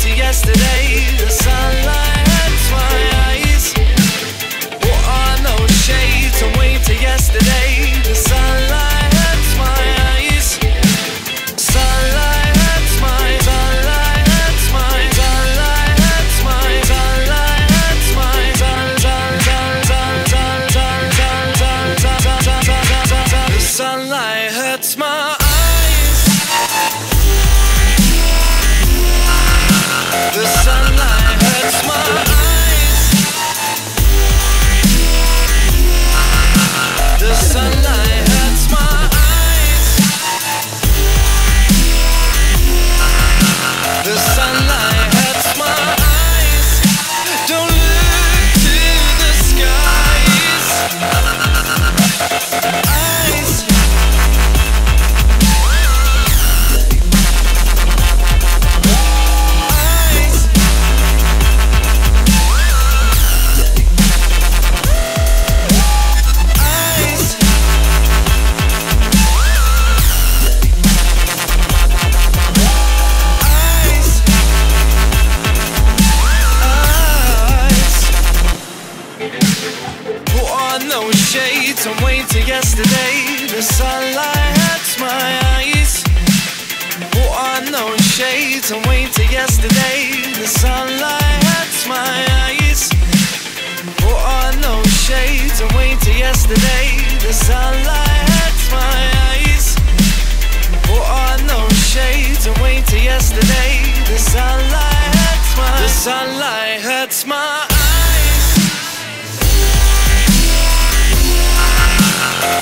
to yesterday. The sunlight and wait till yesterday. The sunlight hurts my eyes. Put on those shades and wait till yesterday. The sunlight hurts my eyes. Put on those shades and wait till yesterday. The sunlight hurts my eyes. Put on those shades and wait till yesterday. The sunlight hurts my. The sunlight hurts my